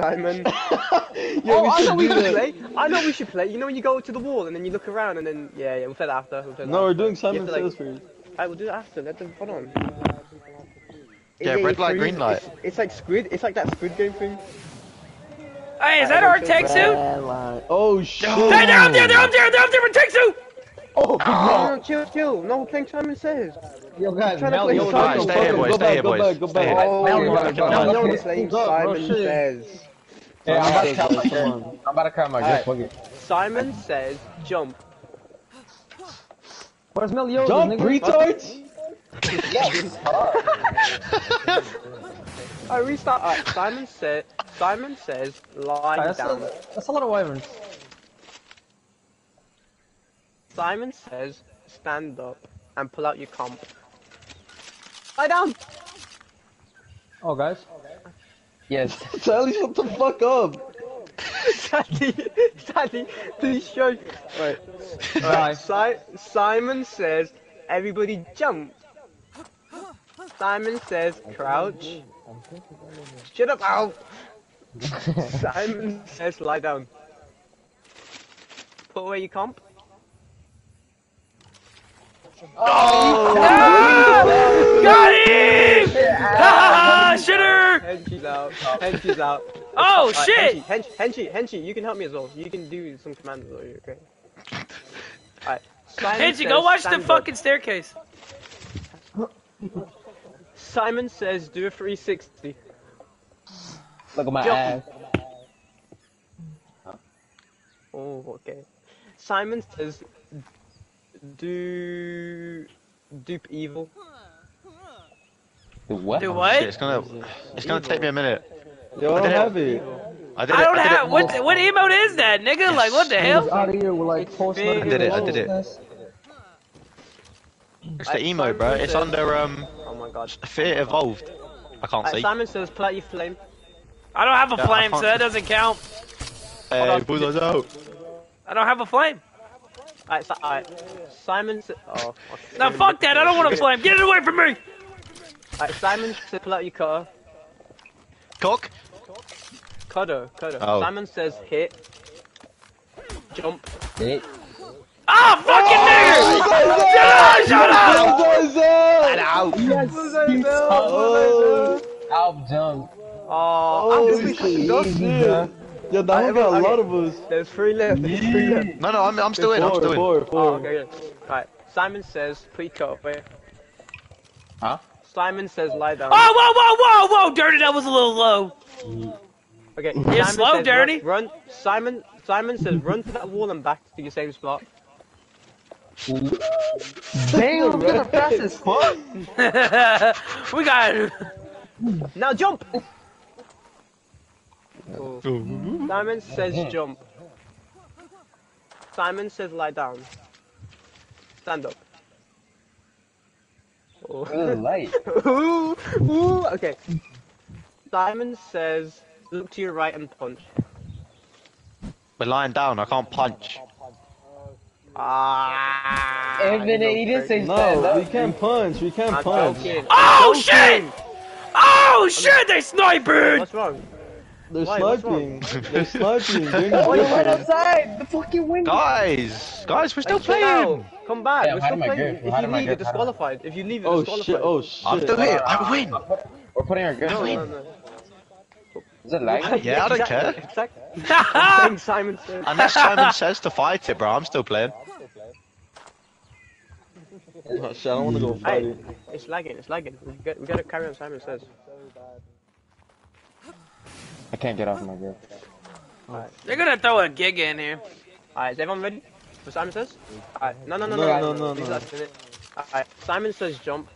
Simon. Yeah, oh, I know we should play. I know we should play. You know when you go to the wall and then you look around and then yeah, yeah, we'll play that after. We'll play that No, we're doing Simon Says like, first. Alright, we'll do that after. Let them hold on. Yeah, it red light, green light. It's, it's like squid. It's like that squid game thing. Hey, is that our tech suit? Red. Oh shit. Hey, they're up there, they're up there, they're up there with tech suit! Oh, No, no, chill, chill. No, we're playing Simon Says. Yo, guys, trying to Mel, play yo, Simon guys, Stay fuck here, him, boys, go stay back, here, go boys. back, go Stay back. here. Oh, Mel, my you gotta God. go. No, Mel, no, you it's playing gotta go, bro, Simon shit. Says. Hey, I'm about to Simon count my Says, gear. come on. I'm about to count my gear. Alright. Fuck it. Simon Says jump. Where's Mel Yo? Jump, retards! I restart. Alright, Simon said. Simon says lie That's down. a, that's a lot of wyverns. Simon says stand up and pull out your comp. Lie down. Oh, guys. Yes. Sally, shut the fuck up! Sadly, sadly, please show. Right. Bye. Si- Simon says everybody jump. Simon says crouch. Shut up, Al. Simon says lie down. Put away your comp. Oh! Oh! Got him! Out. Henchy's out. Oh, Alright, shit! Henchy, Henchy, Henchy, you can help me as well. You can do some commands as well. You're okay. Alright. Simon Angie, go watch the stand up. fucking staircase. Simon says do a 360. Look at my Jump. ass. Oh, okay. Simon says do dupe evil. The what? Do Shit, what? it's gonna, it's gonna take me a minute. Yo, I don't have it. I did I don't I did have. it. What what emote is that, nigga? Like, what the hell? out of here with like post big. I did it. I did it. It's the emo, bro. It's under um, Oh my god. Fear Evolved. I can't Alright, see. Simon says pull out your flame. I don't have a Yeah, flame, so that doesn't count. Hey, on. Bulldogs out. I don't have a flame. Alright, so, alright. Simon says. Oh. okay. Now fuck that. I don't want a flame. Get it away from me. Alright, Simon says pull out your cutter. Cock. Cutter, cutter. Oh. Simon says hit. Jump. It. Ah, fucking nigga! Shut up! Bulldogs out! out. Yes. Oh, Out jump. Oh, oh I'm just shit. go Yo, that one Alright, got a okay. lot of us. There's three left. There's three left. No, no, I'm, I'm still in. I'm Four, still in. four, Oh, four. okay, good. Alright. Simon says please cut away. Huh? Simon says lie down. Oh, whoa, whoa, whoa, whoa, dirty. That was a little low. Okay. You're Simon slow, says, Dirty. Run, run. Simon. Simon says run to that wall and back to your same spot. Damn, I'm gonna fast as fuck. we got. it. Now jump. Simon says jump. Simon says lie down. Stand up. Oh. Good light. ooh, ooh, okay. Simon says look to your right and punch. We're lying down. I can't punch. Ah. Infinite, he didn't say stand No, we can't punch. We can't I'm punch. joking. Oh shit! Oh shit! They sniping! What's wrong? They're Why, what's sniping. They're sniping. They're Oh, you went not outside. The fucking window. Guys, guys, we're still Hey, playing. out. Come back. Yeah, We're still playing. gift, If you leave, you're disqualified. If you leave, you're Oh disqualified. shit! Oh shit! Oh, I'm still here. I uh, win. Uh, we're putting our good. No, no, no. Is it lagging? Yeah, I don't care. Exactly. Same Simon said. Unless Simon says to fight it, bro, I'm still playing. Oh, shit! I don't want to go fight Hey, it. it's lagging. It's lagging. We got, we got to carry on. Simon says. I can't get off my gear. They're gonna throw a gig in here. Alright, is everyone ready? For Simon says? Alright, no, no, no, No, no, no, no, These no. Alright, Simon says jump.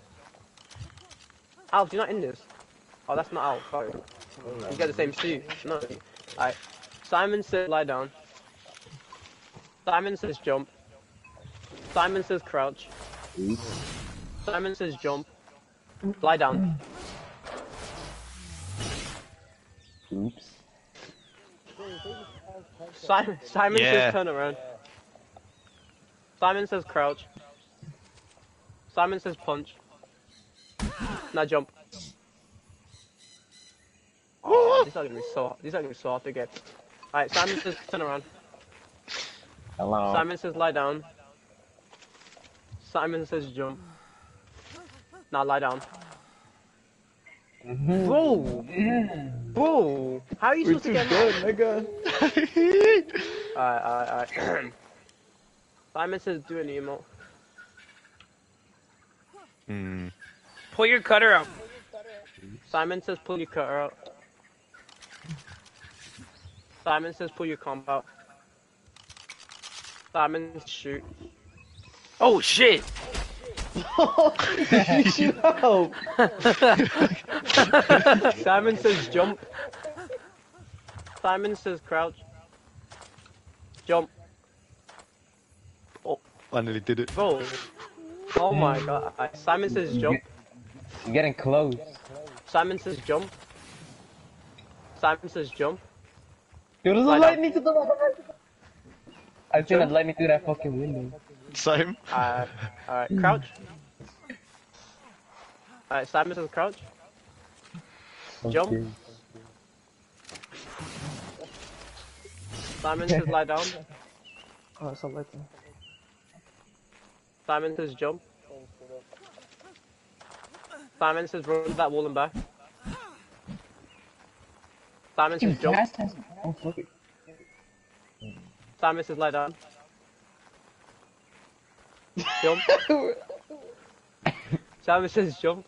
Alf, you're not in this. Oh, that's not Alf. Sorry. You got the same suit. No. Alright. Simon says lie down. Simon says jump. Simon says crouch. Simon says jump. Lie down. Simon, Simon Yeah. says turn around. Simon says crouch. Simon says punch. Now jump. Woo! Oh, these are gonna be so. These are gonna be so hard to get. Alright, Simon says turn around. Hello. Simon says lie down. Simon says jump. Now lie down. Mhm. Bro! Bro! How are you We're supposed to too get good, mad? nigga. Alright, alright, alright. Simon says do an emote. Hmm. Pull your cutter out. Simon says pull your cutter out. Simon says pull your comp out. Simon says shoot. Oh shit. Shoot out. Simon says jump. Simon says crouch. Jump. Oh, I nearly did it. Bro. Oh my god. Simon says jump. You're getting close. Simon says jump. Simon says jump. Yo, there's a Lie down. lightning to the right. I've seen a Jump. lightning through that fucking window. Same. Alright, alright, crouch. Alright, Simon says crouch. Jump. Okay. Simon says lie down. Oh, it's a lightning. Simon says jump. Simon says run to that wall and back. Simon says jump. Oh. Simon says lie down. Jump. Simon says jump.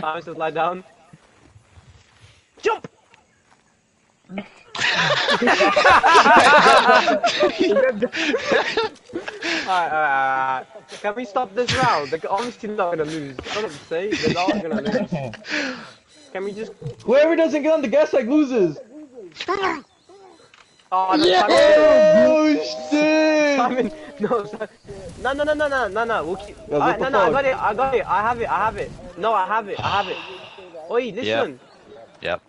Simon says lie down. Jump! Alright, alright, alright. Can we stop this round? They're obviously not gonna lose. I don't know say. They're not gonna lose. Can we just. Whoever doesn't get on the gas like loses. Oh, no, Yeah! Simon! Simon, no, no, no, no, no, no, no, no. We'll keep. Yeah, Alright, no, no, I got it, I got it, I have it, I have it. No, I have it, I have it. Oi, listen. Yep.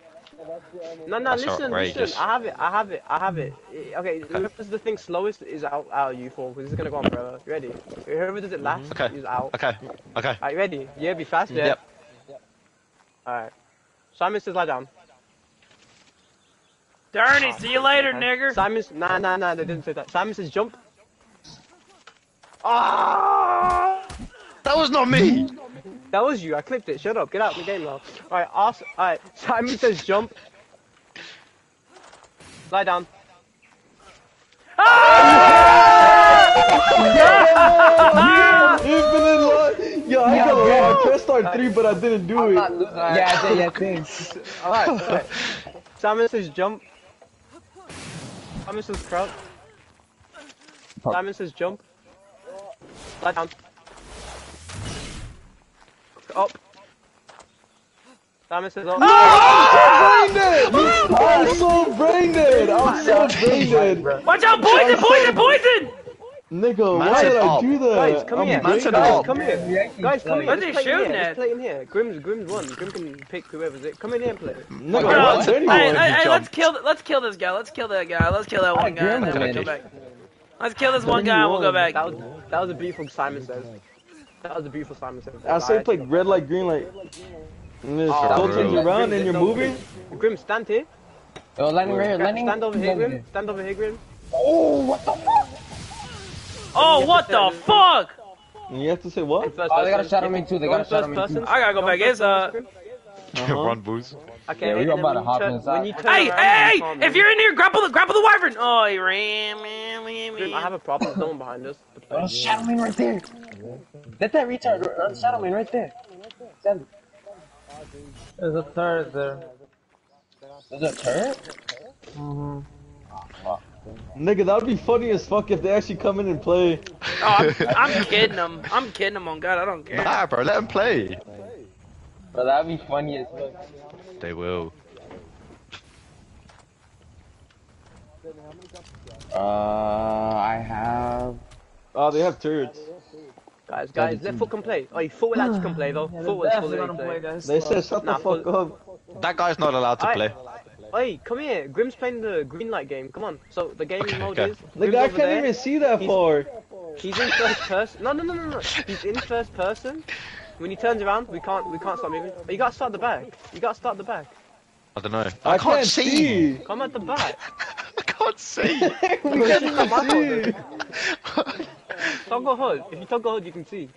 No, no, That's listen, outrageous. listen. I have it, I have it, I have it. I- Okay, whoever's the thing slowest is out, out of you four, because this is gonna go on forever. You ready? Whoever does it mm-hmm. last Okay. is out. Okay. Okay. Alright, you ready? Yeah, be fast, yeah? Yep. Alright. Simon says lie down. Darn it. See you later, nigger. Simon's, nah, nah, nah, they didn't say that. Simon says jump. Ah! That was not me. That was you. I clipped it. Shut up. Get out of the game now. All right. Ask. All right. Simon says jump. Lie down. Infinite line. Yo, I got it. I pressed R3, but I didn't do it. Yeah, I did, yeah, thanks. All right. All right. Simon says jump. Simon says crouch. Simon says jump. Lie down. Up. Simon says up. Brain dead! I'm so brain dead! I'm so brain dead! Watch out, poison, poison, poison! Nigga, Man why said did I do that? Guys, come I'm here. Man brain said dead. up. Come here. Guys, come here. What are they shooting at? Just play him here. Grim's Grim's won. Grim can pick whoever's it. Come in here and play. Nigga, Bro, what? hey, Anyway. hey, hey, let's jumped. kill, th- let's kill this guy. Let's kill that guy. Let's kill that one guy. And then we'll go back. Let's kill this one guy and we'll go back. That was that was a beautiful Simon says. That was a beautiful Simon says. I say play red light, green light. And then Oh, still bro. turns around and you're moving. Grim, stand here. Yo, lightning right here, lightning. Stand over here, Grim. Stand over here, Grim. Oh, what the fuck? Oh, what the fuck? And you have to say what? Oh, they got a person. shadow me too, they got a in shadow first me too. I gotta go Go back. in It's, uh. Run, booze. Okay, Yeah, we and about to when you hop inside. You turn Hey, around, hey, hey! If you're in here, grapple the grapple the wyvern. Oh, he ran, man, man, Grim, I have a problem. There's no behind us. Oh, shadow man right there. Let that retard uh, run shadow man right there. Send it. There's a turret there. There's a turret? Mm-hmm. Nigga, that would be funny as fuck if they actually come in and play. Oh, I'm, I'm kidding them. I'm kidding them on God. I don't care. Nah, bro. Let them play. Bro, that'd be funny as fuck. They will. Uh, I have. Oh, they have turrets. Guys, guys, let Foot can play. Oh, Foot will actually can play though. Yeah, Foot they're will fully gonna play, play. They said shut the Nah, fuck full- up. That guy's not allowed to I- play. Hey, come here. Grim's playing the green light game. Come on. So the game Okay, mode okay. is. Nigga, Grim's I over can't there. even see that He's- far. He's in first person. No, no, no, no, no. He's in first person. When he turns around, we can't we can't start moving. But you gotta start the back. You gotta start the back. I don't know. I, I, can't, see. Come at the back. I can't see. we can't see. Toggle hood. If you toggle hood, you can see.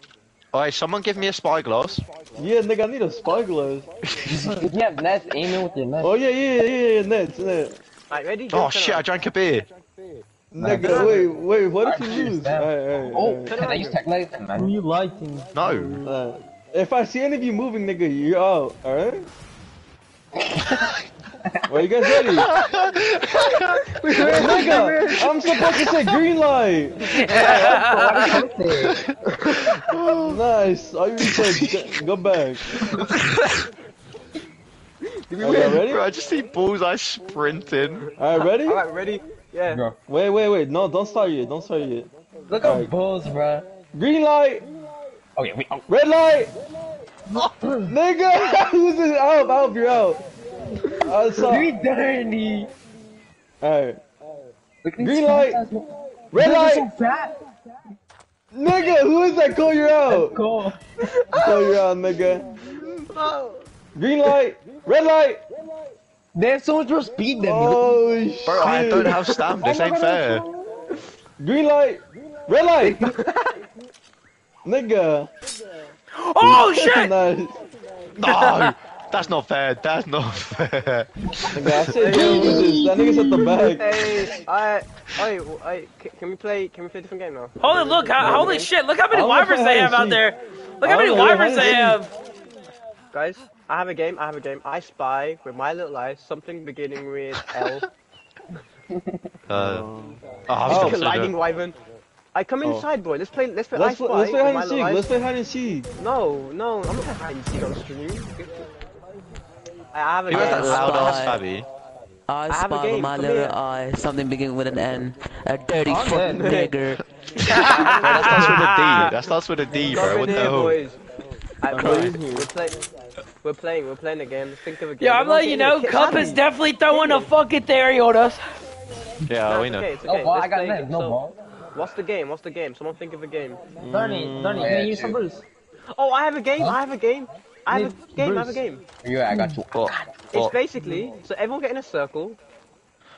Alright, someone give me a spyglass. Yeah, nigga, I need a spyglass. If you have nets, aim in with your nets. Oh yeah, yeah, yeah, yeah, nets, net. Alright, ready? Oh Turn shit, I drank a beer. Nigga, wait, wait, what did you Alright, lose? damn. Alright, alright, Oh, alright. can I use tech light? Who you lighting? No. If I see any of you moving, nigga, you're out, alright? well, you guys ready? Wait, nigga, I'm supposed to say green light. nice. All you said, go- go back. Are you ready? Bro, I just see Bullseye sprinting. Alright, ready? Alright, ready? Yeah. Wait, wait, wait. No, don't start yet. Don't start yet. look at Alright. bulls, bro. Green light. Oh, okay, wait. Oh, Red light. nigga, who's this? Alp, Alp, you're out. I saw. we dirty. Alright. Look at these Green light. Red They're light. so. Nigga, who is that? Call you out. Cool. Call you out, nigga. Green light. Red light. They have so much more speed than me. Oh shit. Bro, I don't have stamp. This ain't fair. Green light. Red light. nigga. Oh shit! nice. No, that's not fair. That's not fair. Nigga, I said green. That nigga's at the back. Hey, I, I, I, can can we play? Can we play a different game now? Holy look! How, holy shit! Look how many I wyverns they have out there. Look how many wanna wyverns they have. Guys, I have a game. I have a game. I spy with my little eyes something beginning with L. Uh, oh, I Oh. was Like a gonna lightning wyvern. I come Oh. inside, boy. Let's play. Let's play. Let's I play, spy let's play hide and seek. Let's play hide and seek. No, no, I'm not hide and seek on stream. I have a Who game. that loud ass Spy. Fabby? I spy with my come little here. eye, something beginning with an N. A dirty I'm fucking dead. nigger. That starts with a D. That starts with a D, Come bro. What the here, hell? boys. Alright, Come boys, we're playing. We're playing. We're playing a game. Think of a game. Yeah, I'm Everyone letting you know. Cup is definitely throwing a fucking theory on us. Yeah, No, we know. okay, it's No okay. ball, Let's I got play a no ball. What's the game? What's the game? Someone think of a game. Donnie, Bernie, can you use some dude. Bruce? Oh, I have a game. I have a game. I have a Need game. I have a game. Yeah. I got you. What? It's What? basically so everyone get in a circle.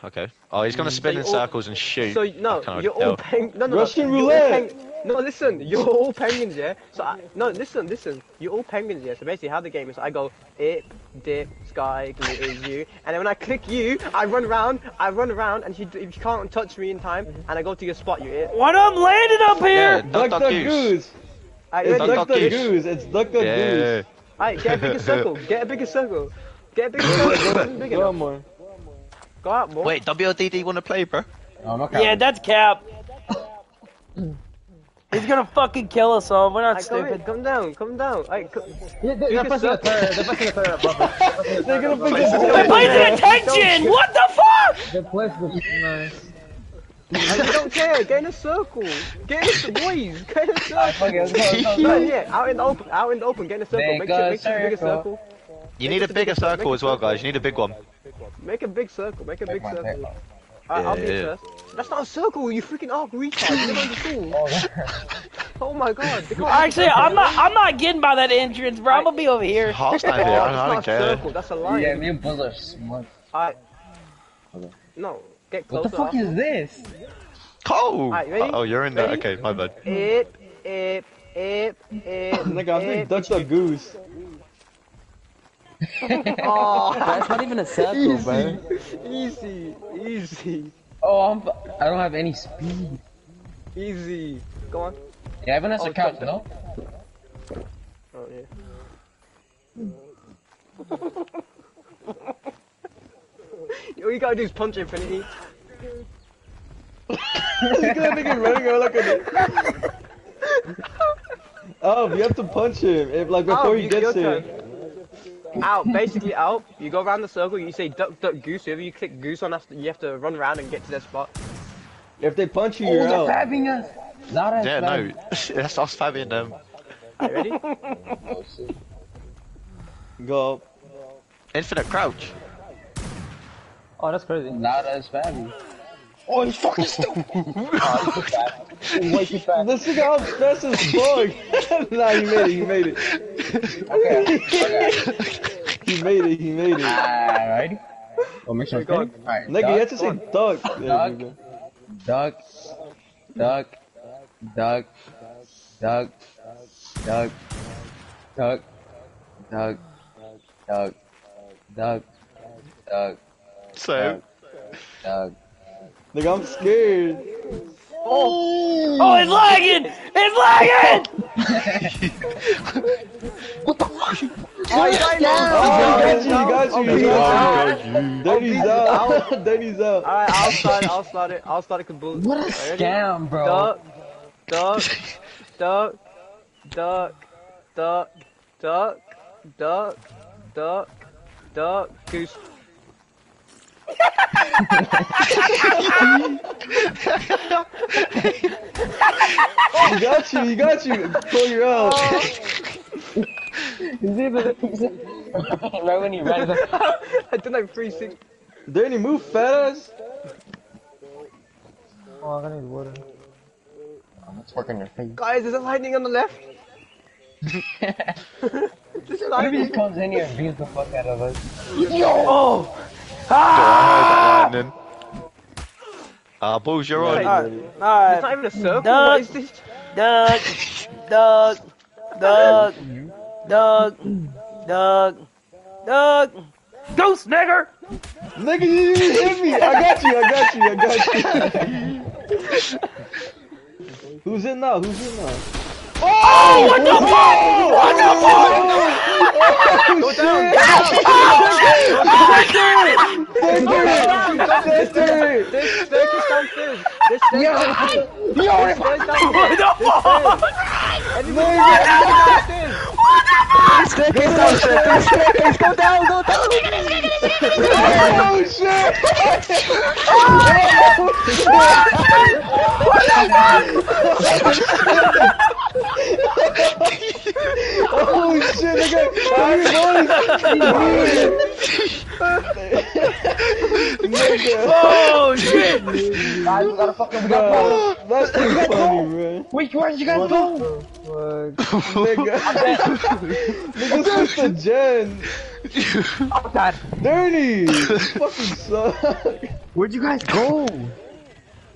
Okay. Oh, he's gonna spin you in all- circles and shoot. So I no, you're all tell. peng. No, no, Russian no. you're all roulette. Peng- No, listen. You're all penguins, yeah. So I, no, listen, listen. You're all penguins, yeah. So basically, how the game is, I go ip, dip, sky, glitter, you, and then when I click you, I run around. I run around, and if you, if you can't touch me in time, and I go to your spot, you it. What I'm landing up here? duck, Duck, duck, duck, goose. goose. Alright, It's ready? duck, duck, duck, duck, goose. goose. It's duck, duck, Yeah. goose. Alright, get a bigger circle. Get a bigger circle. Get a bigger circle. Big Go enough. on, more. Go out, more. Wait, WLDD wanna play, bro? No, no Yeah, that's Cap. He's gonna fucking kill us all. We're not Alright, stupid. Come down. Come down. Alright, co- Yeah, they're, they're can pressing the turret. They're pressing the turret, brother. They're gonna pick Places the it. Pay the attention! What the fuck? They placed the nice. I don't care. Get in a circle. Get in a boys. Get in a circle. Okay, let's go, let's go, No, let's go. yeah, out in the open, out in the open, get in a circle. Make Make, a sure, make sure a bigger circle. circle. You need a bigger circle as well, guys. You need a big one. Make a big circle. Make a big Take my circle. Tape. I'll be Yeah, first. That's not a circle. You freaking arc retard. You never understood. Oh, Oh my god. Actually, I'm not. I'm not getting by that entrance, bro. I'm gonna be over here. I'll stand Oh, here. it's I, I not don't a care. circle. That's a line. yeah, me and Buzz are smart. Alright. Okay. No. Get What the fuck is this? Cole! Alright, ready? Oh, you're in there. Ready? Okay, my bad. It. It. It. ip. Nigga, I'm doing ip. duck, duck, goose. Oh, That's not even a circle, bro. easy, easy, Oh, I'm. I don't have any speed. easy. Go on. Yeah, everyone has Oh, a couch, come no? Oh yeah. All you gotta do is punch infinity. Look at that nigga running around like a. Oh, you have to punch him if, like before Out, he you- gets your here. Turn. Out, basically out. You go around the circle. You say duck, duck, goose. Whoever you click goose on, that's you have to run around and get to their spot. If they punch you, Oh, you're they're out. fabbing us. Zara Yeah, is no. That's us fabbing them. Are you ready? Shit. Go up. Infinite crouch. Oh, that's crazy. Not is fabbing. Oh, he's fucking stupid. oh, he's too fat. He's way. This nigga out fast as fuck. nah, he made it. He made it. Okay. okay. He made it. He made it. Alrighty. Oh, make sure Wait, go on. Alright. Nigga, you have to say duck, duck. There Duck. we go. duck, duck, duck, duck, duck, duck, duck, duck, duck, duck, So, duck. Nigga, I'm scared. Oh, oh it's lagging! It's lagging! Oh, you got him. Oh, he got you. Got you. Oh, he got you. I'll Daddy's beat you. out. Daddy's out. Alright, I'll start it. I'll start it. I'll start it. Cause bull. What a scam, bro. Duck, duck, duck, duck, duck, duck, duck, duck, duck, goose. He got you. He got you. Pull you out. Oh. right when he ran, he's like, I did like three six. Danny, move fat ass. Oh, I need water. Oh, let's work on your face. Guys, is it lightning on the left? This is What if he comes in here and beats the fuck out of us? Oh! I heard that lightning. Ah, balls, you're on. Alright, It's not even a circle. Duck. What is this? Doug, Doug, Doug, Doug, Doug, Doug. Ghost nigger! Nigga, you you hit me. I got you. I got you. I got you. Who's in now? Who's in now? Oh, what the fuck? What the fuck? Go down. That's Victory! This snake is confused! This snake is confused! You're a fucking This snake is confused! This snake is Go down! Go down! Oh shit! What the fuck? oh shit, I got three boys! Oh shit! Guys, we gotta fucking, we got Bro, that's too funny, bro. Wait, where did you guys go? Nigga, nigga, switch to Jen. Oh, God. Dirty. Fucking suck. Where'd you guys go?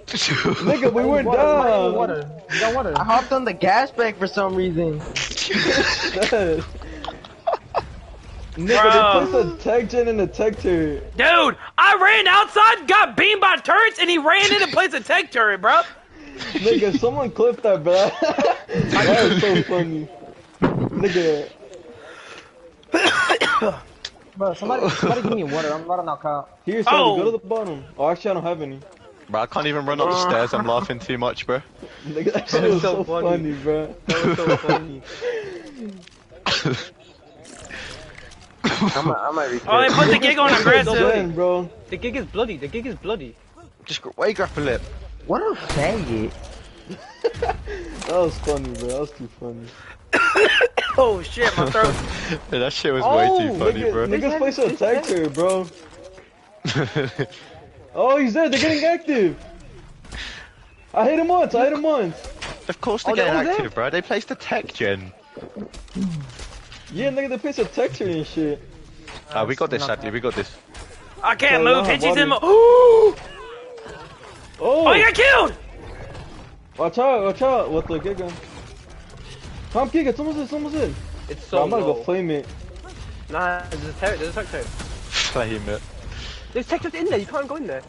Nigga, we went down. Water. You got water. I hopped on the gas bag for some reason. Nigga, Bro. they placed a tech gen in the tech turret. Dude, I ran outside, got beamed by turrets, and he ran in and placed a tech turret, bro. Nigga, someone clipped that, bro. that was so funny. Nigga, Bro, somebody, somebody give me water. I'm running out, Kyle. here, Sandy, Oh. go to the bottom. Oh, actually, I don't have any. Bro, I can't even run up the uh. stairs. I'm laughing too much, bro. Nigga, that shit was was so so funny. funny, bro. That was so funny. I'm gonna, I'm Oh, they put the gig on aggressive. Jen, bro. The gig is bloody. The gig is bloody. Just gr- why you grapple it? What a faggot. That was funny, bro. That was too funny. Oh shit, my throat. Yeah, that shit was way too oh, funny, nigga, bro. Niggas place a tech turret, bro. Oh, he's there. They're getting active. I hit him once. I hit him once. of course they're Oh, they're getting there? active, bro. They placed a tech gen. Yeah, nigga, they placed a tech turret and shit. Ah, we got this, sadly. We got this. I can't Bro, move. y'all have Hitchy's in my. water. Ooh! Oh, Oh, you got killed! watch out, watch out. What the Giga? Come, Giga, someone's in, almost in. It's So so I'm gonna low. go flame it. Nah, there's a turret. There's a tech turret. Flame it. There's tech turret in there. You can't go in there.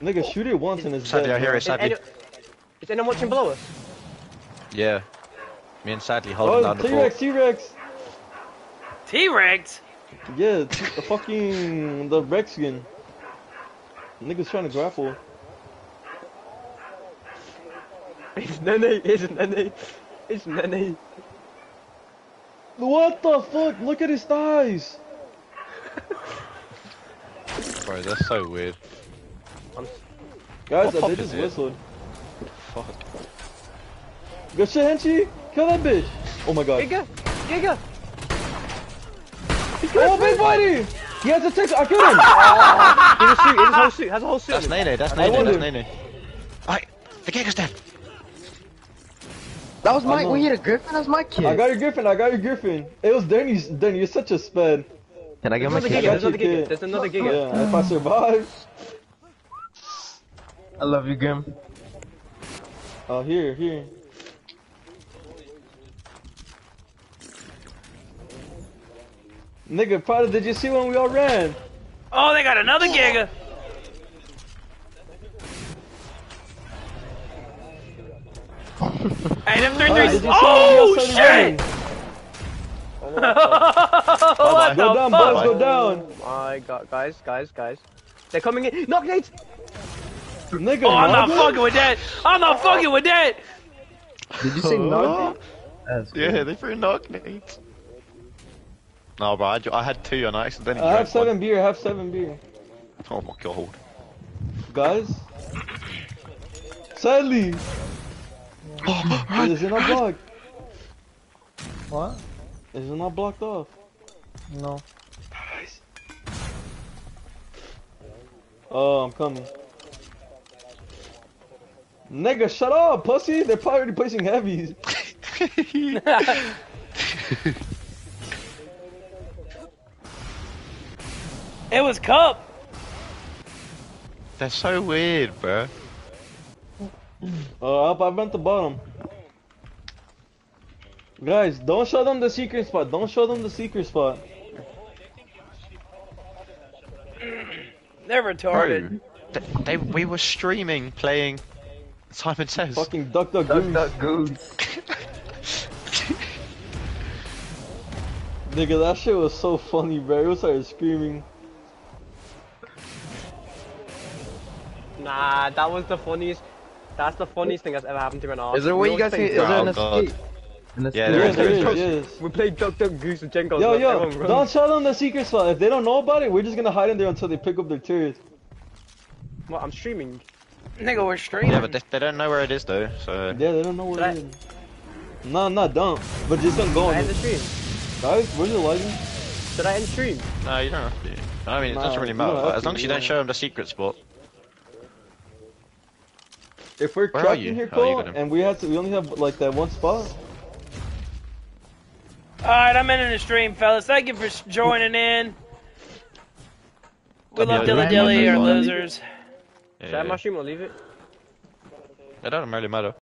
Nigga, shoot it once and it's Sadly, dead. I hear bro. it, Is, sadly. any, is anyone watching below us? Yeah. Me and Sadly oh, holding Oh, down the fort. T-Rex, T-Rex. T-Rex. Yeah, the fucking the Rex skin. Niggas trying to grapple. It's Nene. It's Nene. It's Nene. What the fuck? Look at his thighs. Bro, that's so weird. Guys, What I is just whistled. Fuck. Go shit, Henchy. Kill that bitch. Oh my god. Giga. Giga. Oh, big buddy. He has a text. I killed him. He has a suit. He has a whole suit. Has a whole suit. That's on him. Nene, that's I Nene, want that's him. Nene. Alright, the Giga's dead. That was my. I know. We had a griffin. That was my kid. I got your griffin. I got your griffin. It was Danny's. Danny, you're such a sped. Can I get There's my another kid? giga. There's got another you, giga. There's another giga. Yeah, if I survive. I love you, Grim. Oh, here, here. Nigga, Prada, did you see when we all ran? Oh, they got another Giga. hey, them three Prada, threes. did Oh, when we all oh, started shit! running? what Go the down, fuck? boys, go down. My God, guys, guys, guys. They're coming in. Knock nades. Nigga, Oh, I'm not Margaret? fucking with that. I'm not fucking with that. Did you say no? That's Yeah, they threw knock nades. No, bro, I, I had two and I accidentally I uh, have seven one. beer, I have seven beer. Oh my god. Guys? Sadly! Is it not blocked? What? Is it not blocked off? No. Guys. Oh, I'm coming. Nigga, shut up, pussy! They're probably already placing heavies. It was Cup. They're so weird, bro. Uh, up, I went the bottom. Guys, don't show them the secret spot. Don't show them the secret spot. They're retarded. They, they, we were streaming, playing Simon Says. Fucking duck, duck, Duck, goose. duck, goose. Nigga, that shit was so funny, bro. We started screaming. Nah, that was the funniest. That's the funniest thing that's ever happened to me in our. Is there a way you guys can? Is there an God. escape? An escape? Yeah, there Yes, is, there there is, is. yes. We played Duck Duck Goose with Jenko. Yo, yo, don't show them the secret spot. If they don't know about it, we're just gonna hide in there until they pick up their turret. What, I'm streaming. Nigga, we're streaming. Yeah, but they, they don't know where it is though, so. Yeah, they don't know where Should it is. No, not don't. But just don't go Should on I end the it. stream? Guys, where's the lighting? Should I end stream? No, you don't have to. I mean, it Nah, doesn't really matter. Like, as long as you don't show them the secret spot. If we're Where are trapped in here, Oh, you Cole, got him. and we have to, we only have like that one spot. Alright, I'm ending the stream, fellas. Thank you for joining in. We love Yeah, Dilly yeah. Dilly or Yeah. losers. Should I have my Yeah. stream or leave it? It doesn't really matter.